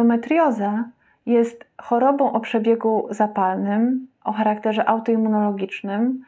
endometrioza jest chorobą o przebiegu zapalnym, o charakterze autoimmunologicznym,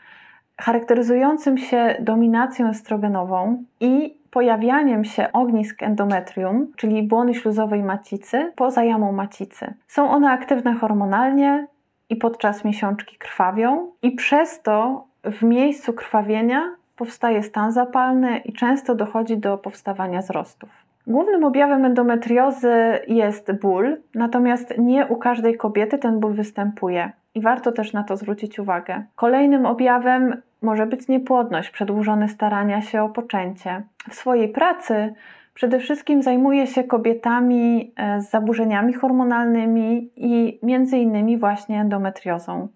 charakteryzującym się dominacją estrogenową i pojawianiem się ognisk endometrium, czyli błony śluzowej macicy, poza jamą macicy. Są one aktywne hormonalnie i podczas miesiączki krwawią, i przez to w miejscu krwawienia powstaje stan zapalny i często dochodzi do powstawania zrostów. Głównym objawem endometriozy jest ból, natomiast nie u każdej kobiety ten ból występuje i warto też na to zwrócić uwagę. Kolejnym objawem może być niepłodność, przedłużone starania się o poczęcie. W swojej pracy przede wszystkim zajmuję się kobietami e, z zaburzeniami hormonalnymi i między innymi właśnie endometriozą.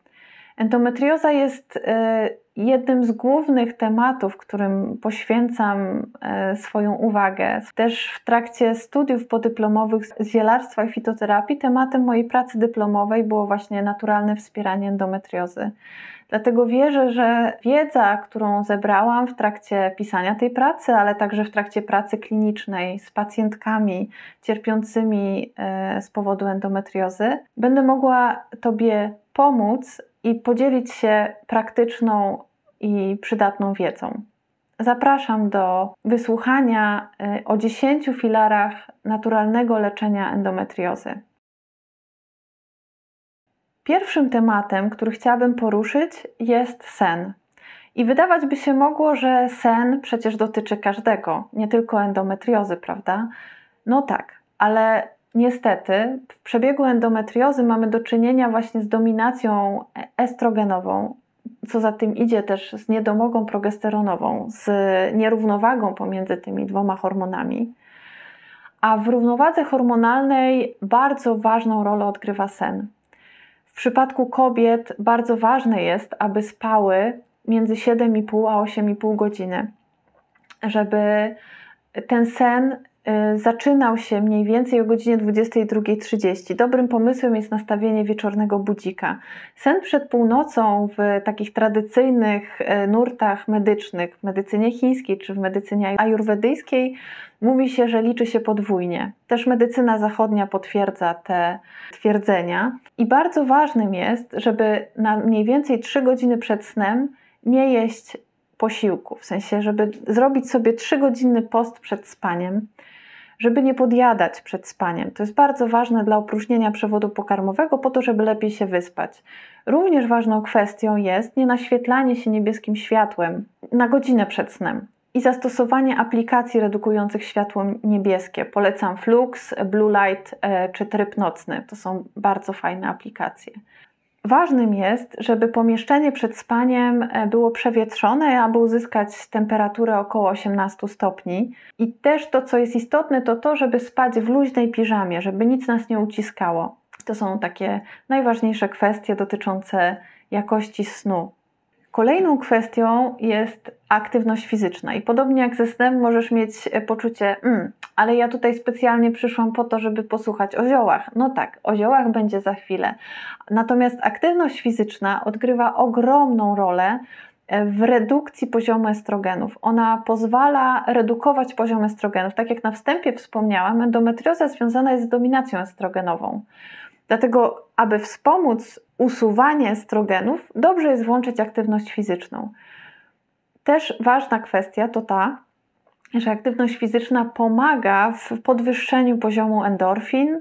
Endometrioza jest e, jednym z głównych tematów, którym poświęcam e, swoją uwagę. Też w trakcie studiów podyplomowych z zielarstwa i fitoterapii tematem mojej pracy dyplomowej było właśnie naturalne wspieranie endometriozy. Dlatego wierzę, że wiedza, którą zebrałam w trakcie pisania tej pracy, ale także w trakcie pracy klinicznej z pacjentkami cierpiącymi e, z powodu endometriozy, będę mogła Tobie pomóc i podzielić się praktyczną i przydatną wiedzą. Zapraszam do wysłuchania e, o 10 filarach naturalnego leczenia endometriozy. Pierwszym tematem, który chciałabym poruszyć, jest sen. I wydawać by się mogło, że sen przecież dotyczy każdego, nie tylko endometriozy, prawda? No tak, ale niestety w przebiegu endometriozy mamy do czynienia właśnie z dominacją estrogenową, co za tym idzie też z niedomogą progesteronową, z nierównowagą pomiędzy tymi dwoma hormonami. A w równowadze hormonalnej bardzo ważną rolę odgrywa sen. W przypadku kobiet bardzo ważne jest, aby spały między 7,5 a 8,5 godziny, żeby ten sen zaczynał się mniej więcej o godzinie 22.30. Dobrym pomysłem jest nastawienie wieczornego budzika. Sen przed północą w takich tradycyjnych y, nurtach medycznych, w medycynie chińskiej czy w medycynie ajurwedyjskiej, mówi się, że liczy się podwójnie. Też medycyna zachodnia potwierdza te twierdzenia. I bardzo ważnym jest, żeby na mniej więcej 3 godziny przed snem nie jeść posiłku, w sensie, żeby zrobić sobie 3-godzinny post przed spaniem, żeby nie podjadać przed spaniem. To jest bardzo ważne dla opróżnienia przewodu pokarmowego, po to, żeby lepiej się wyspać. Również ważną kwestią jest nie naświetlanie się niebieskim światłem na godzinę przed snem i zastosowanie aplikacji redukujących światło niebieskie. Polecam Flux, Blue Light e, czy tryb nocny. To są bardzo fajne aplikacje. Ważnym jest, żeby pomieszczenie przed spaniem e, było przewietrzone, aby uzyskać temperaturę około 18 stopni. I też to, co jest istotne, to to, żeby spać w luźnej piżamie, żeby nic nas nie uciskało. To są takie najważniejsze kwestie dotyczące jakości snu. Kolejną kwestią jest aktywność fizyczna. I podobnie jak ze snem, możesz mieć e, poczucie, mm, ale ja tutaj specjalnie przyszłam po to, żeby posłuchać o ziołach. No tak, o ziołach będzie za chwilę. Natomiast aktywność fizyczna odgrywa ogromną rolę e, w redukcji poziomu estrogenów. Ona pozwala redukować poziom estrogenów. Tak jak na wstępie wspomniałam, endometrioza związana jest z dominacją estrogenową. Dlatego, aby wspomóc usuwanie estrogenów, dobrze jest włączyć aktywność fizyczną. Też ważna kwestia to ta, że aktywność fizyczna pomaga w podwyższeniu poziomu endorfin,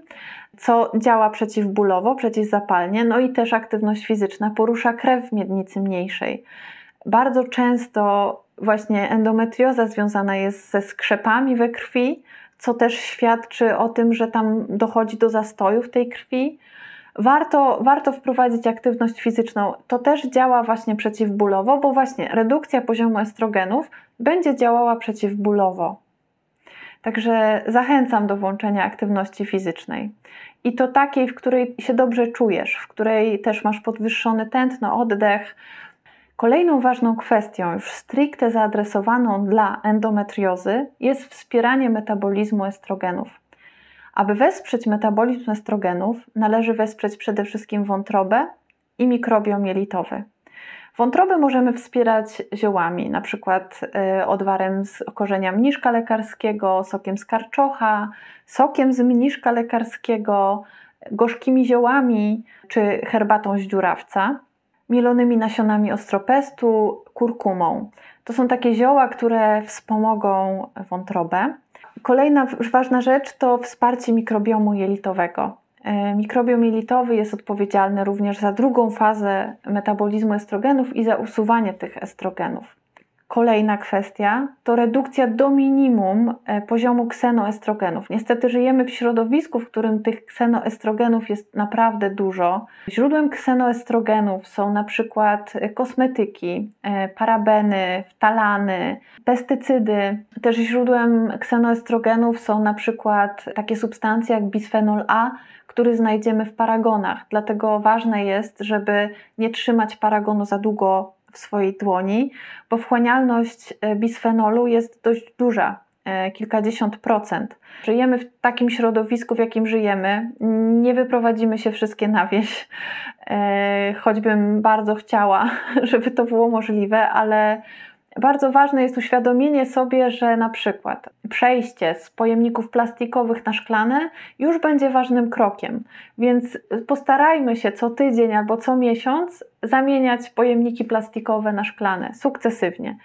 co działa przeciwbólowo, przeciwzapalnie, no i też aktywność fizyczna porusza krew w miednicy mniejszej. Bardzo często właśnie endometrioza związana jest ze skrzepami we krwi, co też świadczy o tym, że tam dochodzi do zastoju w tej krwi. Warto, warto wprowadzić aktywność fizyczną. To też działa właśnie przeciwbólowo, bo właśnie redukcja poziomu estrogenów będzie działała przeciwbólowo. Także zachęcam do włączenia aktywności fizycznej. I to takiej, w której się dobrze czujesz, w której też masz podwyższony tętno, oddech, Kolejną ważną kwestią, już stricte zaadresowaną dla endometriozy, jest wspieranie metabolizmu estrogenów. Aby wesprzeć metabolizm estrogenów, należy wesprzeć przede wszystkim wątrobę i mikrobiom jelitowy. Wątrobę możemy wspierać ziołami, na przykład y, odwarem z korzenia mniszka lekarskiego, sokiem z karczocha, sokiem z mniszka lekarskiego, gorzkimi ziołami czy herbatą z dziurawca, mielonymi nasionami ostropestu, kurkumą. To są takie zioła, które wspomogą wątrobę. Kolejna ważna rzecz to wsparcie mikrobiomu jelitowego. E, mikrobiom jelitowy jest odpowiedzialny również za drugą fazę metabolizmu estrogenów i za usuwanie tych estrogenów. Kolejna kwestia to redukcja do minimum e, poziomu ksenoestrogenów. Niestety żyjemy w środowisku, w którym tych ksenoestrogenów jest naprawdę dużo. Źródłem ksenoestrogenów są na przykład kosmetyki, e, parabeny, ftalany, pestycydy. Też źródłem ksenoestrogenów są na przykład takie substancje jak bisfenol A, który znajdziemy w paragonach. Dlatego ważne jest, żeby nie trzymać paragonu za długo w swojej dłoni, bo wchłanialność e, bisfenolu jest dość duża, e, kilkadziesiąt procent. Żyjemy w takim środowisku, w jakim żyjemy. Nie wyprowadzimy się wszystkie na wieś, e, choćbym bardzo chciała, żeby to było możliwe, ale bardzo ważne jest uświadomienie sobie, że na przykład przejście z pojemników plastikowych na szklane już będzie ważnym krokiem, więc postarajmy się co tydzień albo co miesiąc zamieniać pojemniki plastikowe na szklane sukcesywnie.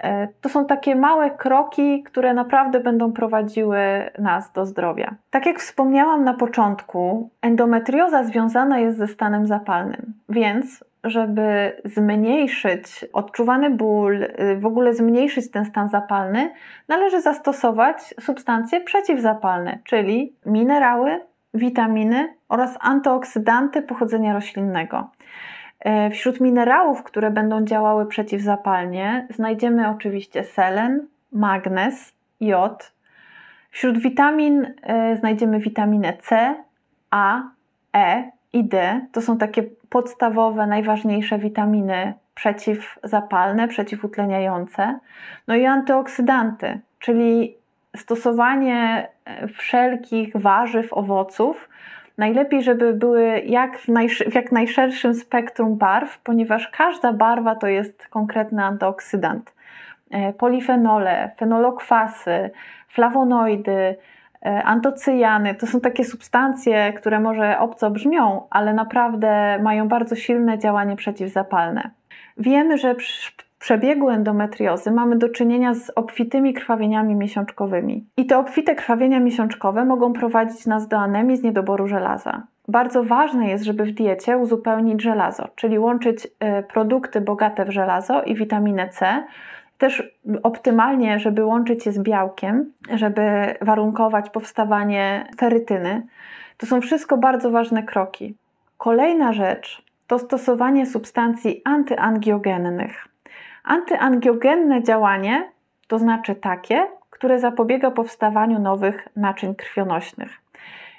E, to są takie małe kroki, które naprawdę będą prowadziły nas do zdrowia. Tak jak wspomniałam na początku, endometrioza związana jest ze stanem zapalnym, więc żeby zmniejszyć odczuwany ból, y, w ogóle zmniejszyć ten stan zapalny, należy zastosować substancje przeciwzapalne, czyli minerały, witaminy oraz antyoksydanty pochodzenia roślinnego. E, wśród minerałów, które będą działały przeciwzapalnie, znajdziemy oczywiście selen, magnez, jod. Wśród witamin e, znajdziemy witaminę C, A, E i D. To są takie podstawowe, najważniejsze witaminy przeciwzapalne, przeciwutleniające. No i antyoksydanty, czyli stosowanie e, wszelkich warzyw, owoców. Najlepiej, żeby były jak w, w jak najszerszym spektrum barw, ponieważ każda barwa to jest konkretny antyoksydant. E, polifenole, fenolokwasy, flawonoidy, antocyjany to są takie substancje, które może obco brzmią, ale naprawdę mają bardzo silne działanie przeciwzapalne. Wiemy, że przy przebiegu endometriozy mamy do czynienia z obfitymi krwawieniami miesiączkowymi. I te obfite krwawienia miesiączkowe mogą prowadzić nas do anemii z niedoboru żelaza. Bardzo ważne jest, żeby w diecie uzupełnić żelazo, czyli łączyć e, produkty bogate w żelazo i witaminę C też optymalnie, żeby łączyć je z białkiem, żeby warunkować powstawanie ferytyny. To są wszystko bardzo ważne kroki. Kolejna rzecz to stosowanie substancji antyangiogennych. Antyangiogenne działanie to znaczy takie, które zapobiega powstawaniu nowych naczyń krwionośnych.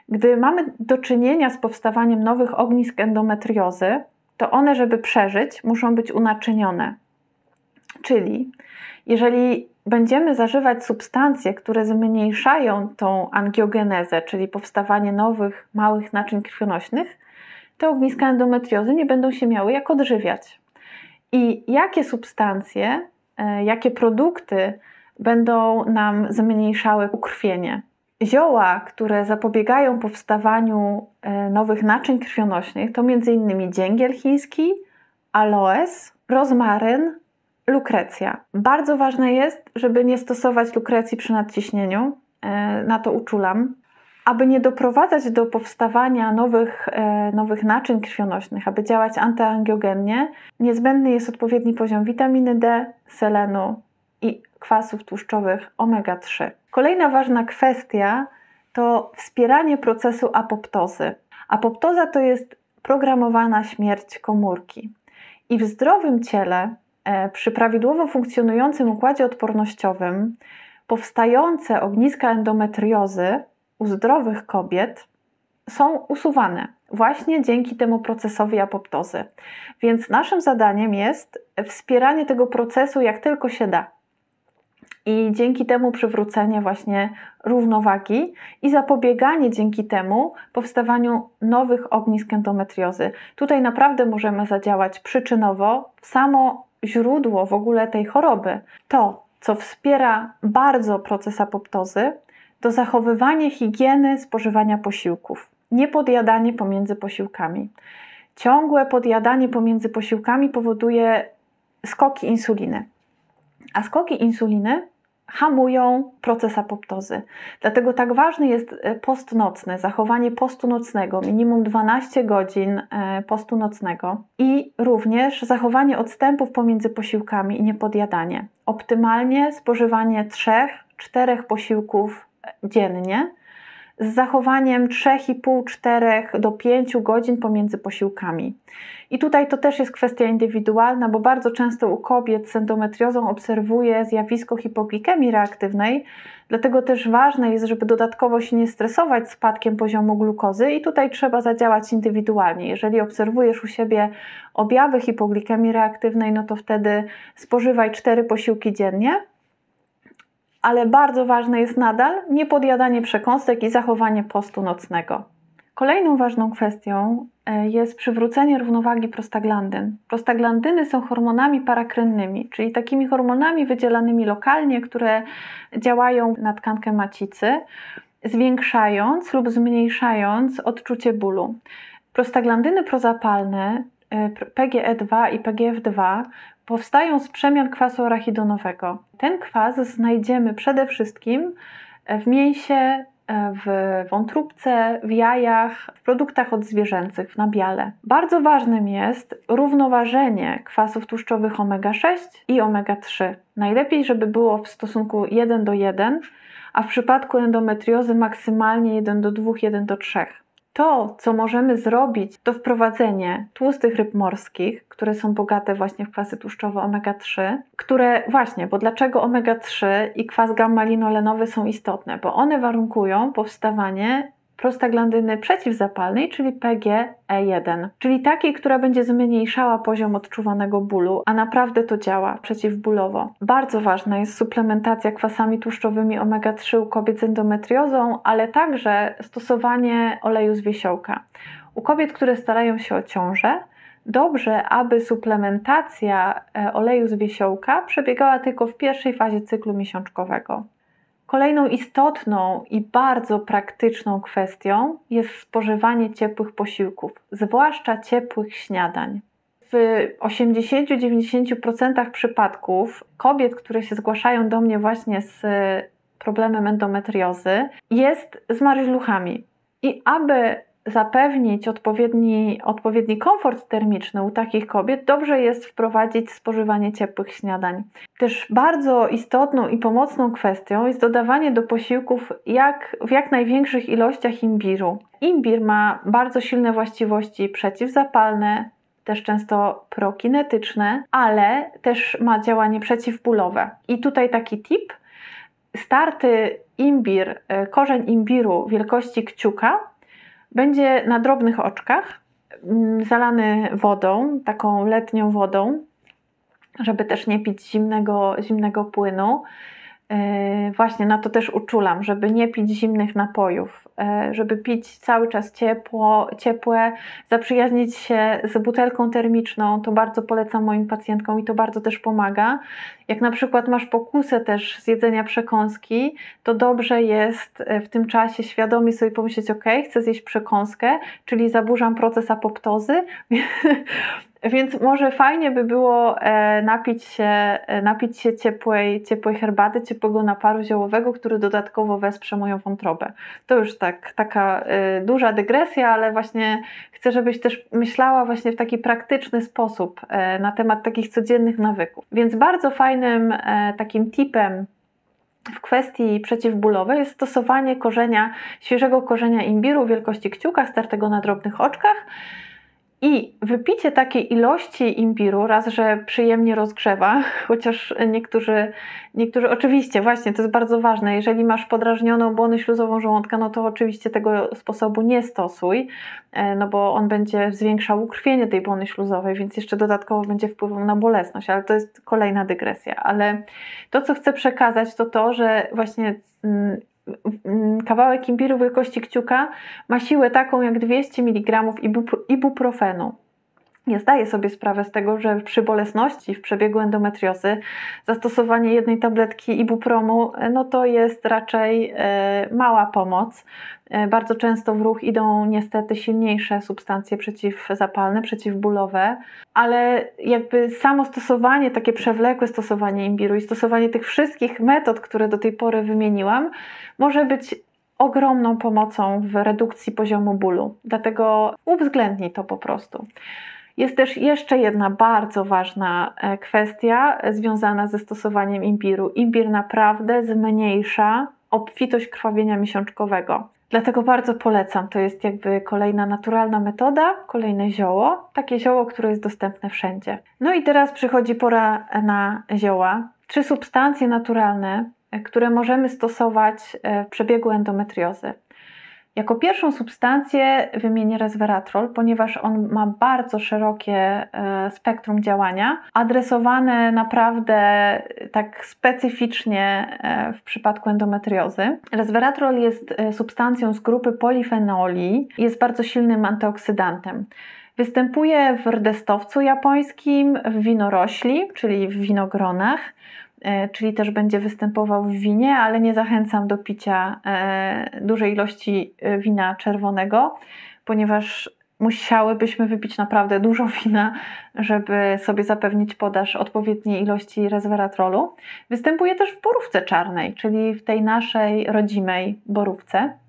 Gdy mamy do czynienia z powstawaniem nowych ognisk endometriozy, to one, żeby przeżyć, muszą być unaczynione. Czyli jeżeli będziemy zażywać substancje, które zmniejszają tą angiogenezę, czyli powstawanie nowych, małych naczyń krwionośnych, te ogniska endometriozy nie będą się miały jak odżywiać. I jakie substancje, e, jakie produkty będą nam zmniejszały ukrwienie? Zioła, które zapobiegają powstawaniu e, nowych naczyń krwionośnych, to m.in. dzięgiel chiński, aloes, rozmaryn, lukrecja. Bardzo ważne jest, żeby nie stosować lukrecji przy nadciśnieniu, e, na to uczulam, aby nie doprowadzać do powstawania nowych, e, nowych naczyń krwionośnych, aby działać antyangiogennie, niezbędny jest odpowiedni poziom witaminy D, selenu i kwasów tłuszczowych omega-3. Kolejna ważna kwestia to wspieranie procesu apoptozy. Apoptoza to jest programowana śmierć komórki. I w zdrowym ciele przy prawidłowo funkcjonującym układzie odpornościowym powstające ogniska endometriozy u zdrowych kobiet są usuwane właśnie dzięki temu procesowi apoptozy. Więc naszym zadaniem jest wspieranie tego procesu jak tylko się da. i dzięki temu przywrócenie właśnie równowagi i zapobieganie dzięki temu powstawaniu nowych ognisk endometriozy. Tutaj naprawdę możemy zadziałać przyczynowo samo źródło w ogóle tej choroby. To, co wspiera bardzo proces apoptozy, to zachowywanie higieny spożywania posiłków, niepodjadanie pomiędzy posiłkami. Ciągłe podjadanie pomiędzy posiłkami powoduje skoki insuliny. A skoki insuliny hamują proces apoptozy. Dlatego tak ważny jest e, post nocny, zachowanie postu nocnego, minimum 12 godzin e, postu nocnego i również zachowanie odstępów pomiędzy posiłkami i niepodjadanie. Optymalnie spożywanie 3-4 posiłków dziennie z zachowaniem 3,5-4 do 5 godzin pomiędzy posiłkami. I tutaj to też jest kwestia indywidualna, bo bardzo często u kobiet z endometriozą obserwuję zjawisko hipoglikemii reaktywnej, dlatego też ważne jest, żeby dodatkowo się nie stresować spadkiem poziomu glukozy i tutaj trzeba zadziałać indywidualnie. Jeżeli obserwujesz u siebie objawy hipoglikemii reaktywnej, no to wtedy spożywaj 4 posiłki dziennie ale bardzo ważne jest nadal niepodjadanie przekąsek i zachowanie postu nocnego. Kolejną ważną kwestią e, jest przywrócenie równowagi prostaglandyn. Prostaglandyny są hormonami parakrynnymi, czyli takimi hormonami wydzielanymi lokalnie, które działają na tkankę macicy, zwiększając lub zmniejszając odczucie bólu. Prostaglandyny prozapalne e, PGE2 i PGF2 powstają z przemian kwasu arachidonowego. Ten kwas znajdziemy przede wszystkim w mięsie, e, w wątróbce, w jajach, w produktach odzwierzęcych, w nabiale. Bardzo ważnym jest równoważenie kwasów tłuszczowych omega-6 i omega-3. Najlepiej, żeby było w stosunku 1 do 1, a w przypadku endometriozy maksymalnie 1 do 2, 1 do 3. To, co możemy zrobić, to wprowadzenie tłustych ryb morskich, które są bogate właśnie w kwasy tłuszczowe omega-3, które właśnie, bo dlaczego omega-3 i kwas gamma-linolenowy są istotne? Bo one warunkują powstawanie prostaglandyny przeciwzapalnej, czyli PGE1, czyli takiej, która będzie zmniejszała poziom odczuwanego bólu, a naprawdę to działa przeciwbólowo. Bardzo ważna jest suplementacja kwasami tłuszczowymi omega-3 u kobiet z endometriozą, ale także stosowanie oleju z wiesiołka. U kobiet, które starają się o ciążę, dobrze, aby suplementacja e, oleju z wiesiołka przebiegała tylko w pierwszej fazie cyklu miesiączkowego. Kolejną istotną i bardzo praktyczną kwestią jest spożywanie ciepłych posiłków, zwłaszcza ciepłych śniadań. W 80-90% przypadków kobiet, które się zgłaszają do mnie właśnie z problemem endometriozy, jest z maryżluchami. I aby zapewnić odpowiedni, odpowiedni komfort termiczny u takich kobiet, dobrze jest wprowadzić spożywanie ciepłych śniadań. Też bardzo istotną i pomocną kwestią jest dodawanie do posiłków jak, w jak największych ilościach imbiru. Imbir ma bardzo silne właściwości przeciwzapalne, też często prokinetyczne, ale też ma działanie przeciwbólowe. I tutaj taki tip. Starty imbir, e, korzeń imbiru wielkości kciuka będzie na drobnych oczkach, mm, zalany wodą, taką letnią wodą, żeby też nie pić zimnego, zimnego płynu. E, właśnie na to też uczulam, żeby nie pić zimnych napojów, e, żeby pić cały czas ciepło, ciepłe, zaprzyjaźnić się z butelką termiczną, to bardzo polecam moim pacjentkom i to bardzo też pomaga. Jak na przykład masz pokusę też z jedzenia przekąski, to dobrze jest e, w tym czasie świadomie sobie pomyśleć, ok, chcę zjeść przekąskę, czyli zaburzam proces apoptozy, Więc może fajnie by było e, napić się, e, napić się ciepłej, ciepłej herbaty, ciepłego naparu ziołowego, który dodatkowo wesprze moją wątrobę. To już tak, taka duża dygresja, ale właśnie chcę, żebyś też myślała właśnie w taki praktyczny sposób na temat takich codziennych nawyków. Więc bardzo fajnym takim tipem w kwestii przeciwbólowej jest stosowanie korzenia, świeżego korzenia imbiru wielkości kciuka, startego na drobnych oczkach I wypicie takiej ilości imbiru, raz, że przyjemnie rozgrzewa, chociaż niektórzy, niektórzy, oczywiście, właśnie, to jest bardzo ważne, jeżeli masz podrażnioną błonę śluzową żołądka, no to oczywiście tego sposobu nie stosuj, e, no bo on będzie zwiększał ukrwienie tej błony śluzowej, więc jeszcze dodatkowo będzie wpływał na bolesność, ale to jest kolejna dygresja. Ale to, co chcę przekazać, to to, że właśnie mm, kawałek imbiru wielkości kciuka ma siłę taką jak 200 mg ibuprofenu. Nie zdaję sobie sprawę z tego, że przy bolesności w przebiegu endometriozy zastosowanie jednej tabletki ibupromu no to jest raczej e, mała pomoc. E, bardzo często w ruch idą niestety silniejsze substancje przeciwzapalne, przeciwbólowe, ale jakby samo stosowanie, takie przewlekłe stosowanie imbiru i stosowanie tych wszystkich metod, które do tej pory wymieniłam, może być ogromną pomocą w redukcji poziomu bólu. Dlatego uwzględnij to po prostu. Jest też jeszcze jedna bardzo ważna e, kwestia związana ze stosowaniem imbiru. Imbir naprawdę zmniejsza obfitość krwawienia miesiączkowego. Dlatego bardzo polecam. To jest jakby kolejna naturalna metoda, kolejne zioło, takie zioło, które jest dostępne wszędzie. No i teraz przychodzi pora na zioła. Trzy substancje naturalne, e, które możemy stosować e, w przebiegu endometriozy. Jako pierwszą substancję wymienię resveratrol, ponieważ on ma bardzo szerokie e, spektrum działania, adresowane naprawdę tak specyficznie e, w przypadku endometriozy. Resveratrol jest e, substancją z grupy polifenoli, jest bardzo silnym antyoksydantem. Występuje w rdestowcu japońskim, w winorośli, czyli w winogronach, E, czyli też będzie występował w winie, ale nie zachęcam do picia e, dużej ilości e, wina czerwonego, ponieważ musiałybyśmy wypić naprawdę dużo wina, żeby sobie zapewnić podaż odpowiedniej ilości resveratrolu. Występuje też w borówce czarnej, czyli w tej naszej rodzimej borówce.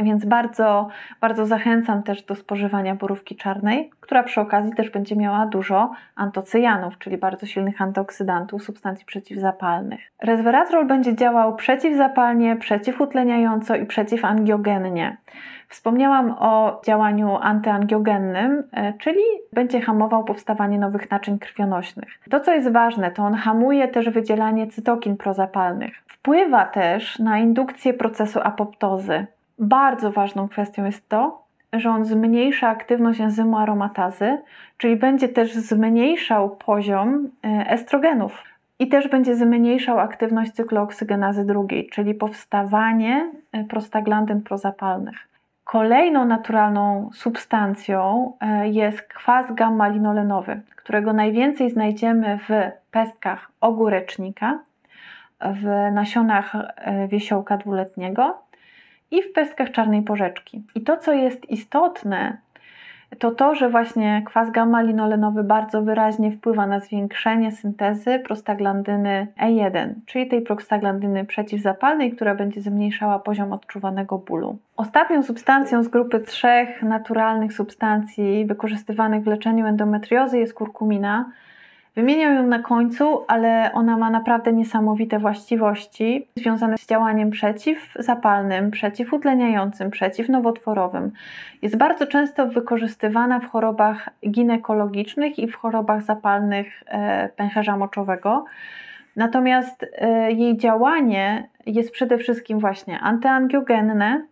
Więc bardzo, bardzo zachęcam też do spożywania borówki czarnej, która przy okazji też będzie miała dużo antocyjanów, czyli bardzo silnych antyoksydantów, substancji przeciwzapalnych. Resveratrol będzie działał przeciwzapalnie, przeciwutleniająco i przeciwangiogennie. Wspomniałam o działaniu antyangiogennym, e, czyli będzie hamował powstawanie nowych naczyń krwionośnych. To, co jest ważne, to on hamuje też wydzielanie cytokin prozapalnych. Wpływa też na indukcję procesu apoptozy, bardzo ważną kwestią jest to, że on zmniejsza aktywność enzymu aromatazy, czyli będzie też zmniejszał poziom e, estrogenów i też będzie zmniejszał aktywność cyklu oksygenazy drugiej, czyli powstawanie e, prostaglandyn prozapalnych. Kolejną naturalną substancją e, jest kwas gamma-linolenowy, którego najwięcej znajdziemy w pestkach ogórecznika, w nasionach wiesiołka dwuletniego i w pestkach czarnej porzeczki. I to, co jest istotne, to to, że właśnie kwas gamma-linolenowy bardzo wyraźnie wpływa na zwiększenie syntezy prostaglandyny E1, czyli tej prostaglandyny przeciwzapalnej, która będzie zmniejszała poziom odczuwanego bólu. Ostatnią substancją z grupy trzech naturalnych substancji wykorzystywanych w leczeniu endometriozy jest kurkumina, Wymieniam ją na końcu, ale ona ma naprawdę niesamowite właściwości związane z działaniem przeciwzapalnym, przeciwutleniającym, przeciwnowotworowym. Jest bardzo często wykorzystywana w chorobach ginekologicznych i w chorobach zapalnych e, pęcherza moczowego. Natomiast e, jej działanie jest przede wszystkim właśnie antyangiogenne.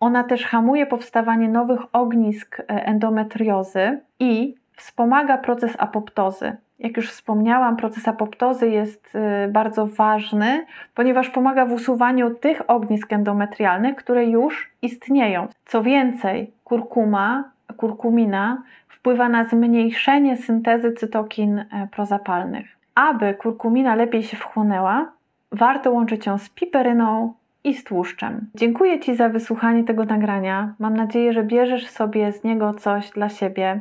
Ona też hamuje powstawanie nowych ognisk e, endometriozy i wspomaga proces apoptozy. Jak już wspomniałam, proces apoptozy jest y, bardzo ważny, ponieważ pomaga w usuwaniu tych ognisk endometrialnych, które już istnieją. Co więcej, kurkuma, kurkumina wpływa na zmniejszenie syntezy cytokin e, prozapalnych. Aby kurkumina lepiej się wchłonęła, warto łączyć ją z piperyną i z tłuszczem. Dziękuję Ci za wysłuchanie tego nagrania. Mam nadzieję, że bierzesz sobie z niego coś dla siebie.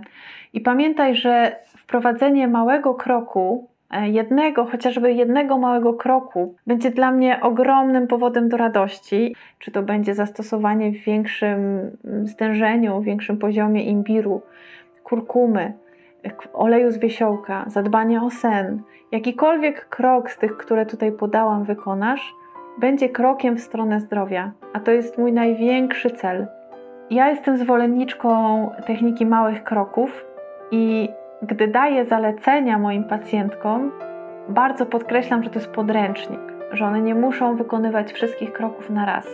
I pamiętaj, że wprowadzenie małego kroku, e, jednego, chociażby jednego małego kroku, będzie dla mnie ogromnym powodem do radości. Czy to będzie zastosowanie w większym stężeniu, w większym poziomie imbiru, kurkumy, oleju z wiesiołka, zadbanie o sen, jakikolwiek krok z tych, które tutaj podałam, wykonasz, będzie krokiem w stronę zdrowia, a to jest mój największy cel. Ja jestem zwolenniczką techniki małych kroków i gdy daję zalecenia moim pacjentkom, bardzo podkreślam, że to jest podręcznik, że one nie muszą wykonywać wszystkich kroków na raz.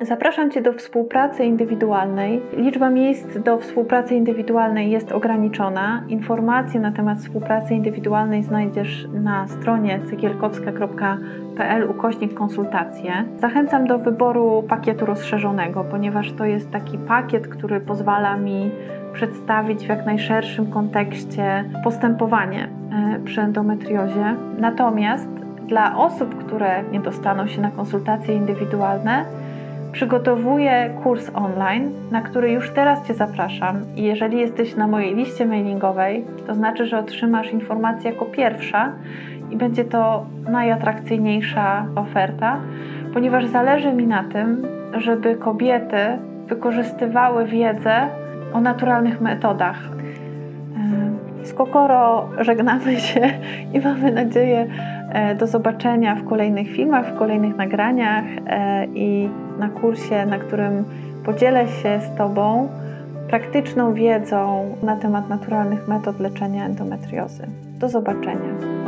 Zapraszam Cię do współpracy indywidualnej. Liczba miejsc do współpracy indywidualnej jest ograniczona. Informacje na temat współpracy indywidualnej znajdziesz na stronie cegielkowska.pl ukośnik konsultacje. Zachęcam do wyboru pakietu rozszerzonego, ponieważ to jest taki pakiet, który pozwala mi przedstawić w jak najszerszym kontekście postępowanie e, przy endometriozie. Natomiast dla osób, które nie dostaną się na konsultacje indywidualne, przygotowuję kurs online, na który już teraz Cię zapraszam. I jeżeli jesteś na mojej liście mailingowej, to znaczy, że otrzymasz informację jako pierwsza i będzie to najatrakcyjniejsza oferta, ponieważ zależy mi na tym, żeby kobiety wykorzystywały wiedzę o naturalnych metodach. Z Kokoro żegnamy się i mamy nadzieję e, do zobaczenia w kolejnych filmach, w kolejnych nagraniach e, i na kursie, na którym podzielę się z Tobą praktyczną wiedzą na temat naturalnych metod leczenia endometriozy. Do zobaczenia.